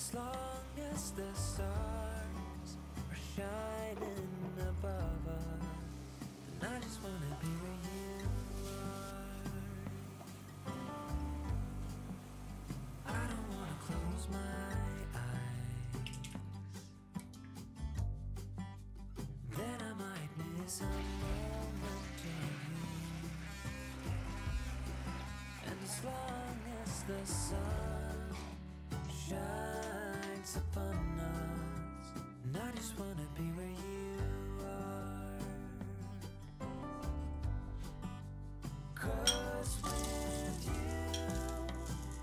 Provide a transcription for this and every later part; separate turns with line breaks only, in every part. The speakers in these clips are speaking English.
as long as the stars are shining above us, then I just wanna be where you are. I don't wanna close my eyes. Then I might miss a moment of you. And as long as the sun upon us, and I just wanna be where you are. Cause with you,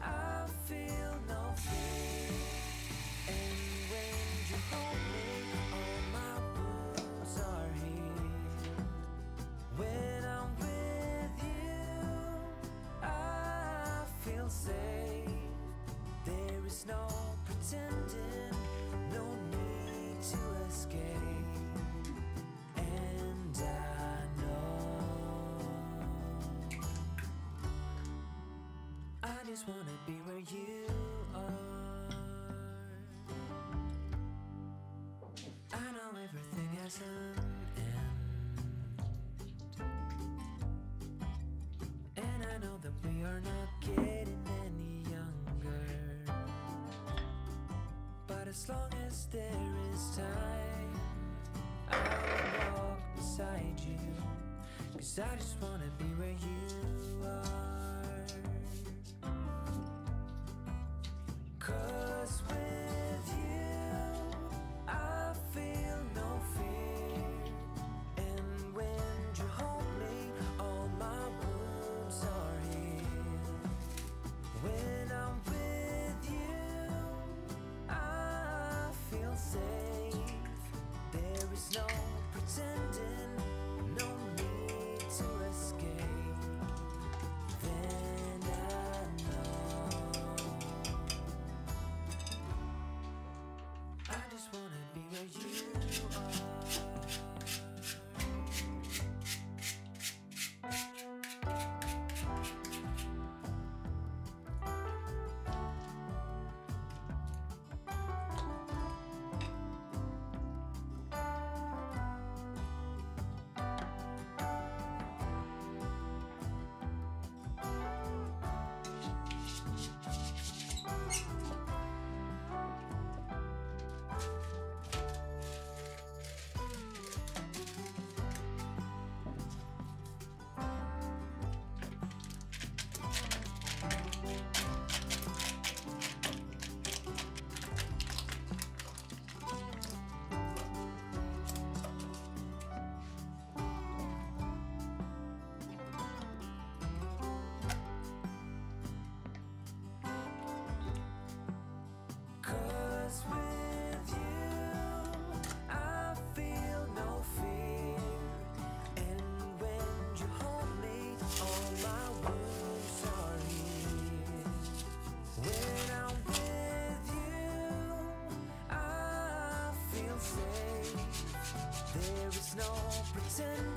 I feel no fear. And when you hold me, just wanna be where you are. I know everything has an end. And I know that we are not getting any younger. But as long as there is time, I'll walk beside you. Cause I just wanna be where you are. Pretending,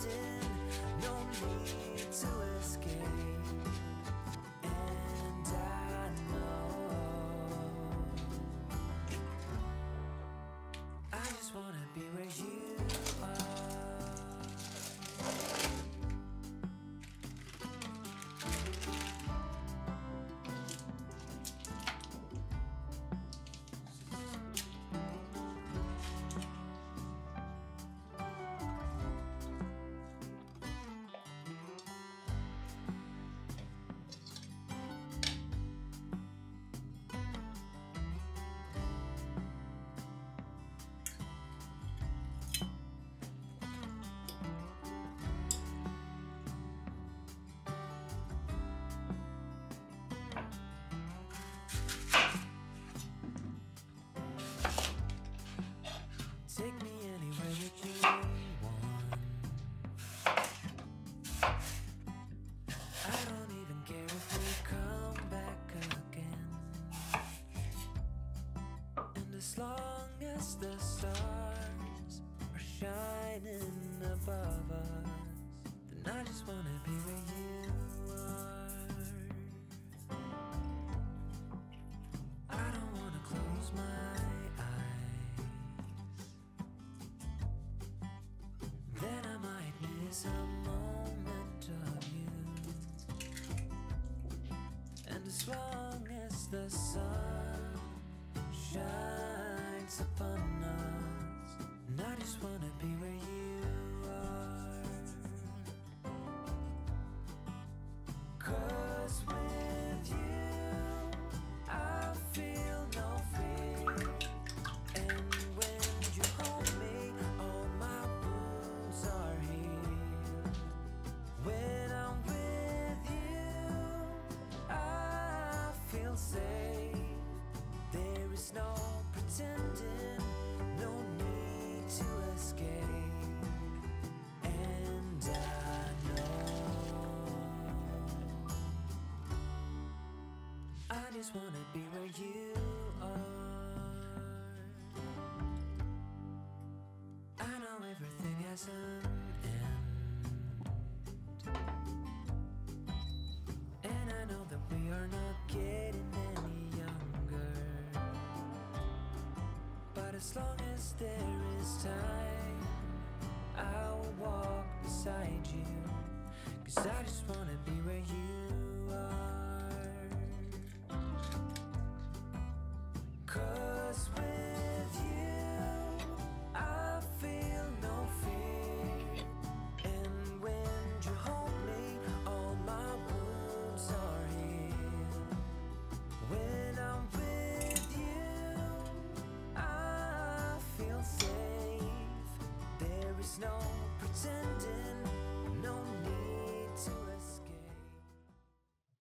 as the stars are shining above us, then I just wanna be where you are. I don't wanna close my eyes. Then I might miss a moment of you. And as long as the sun upon us. And I just wanna be no need to escape. And I know I just wanna be where you as long as there is time, I will walk beside you. Cause I just wanna be where you are.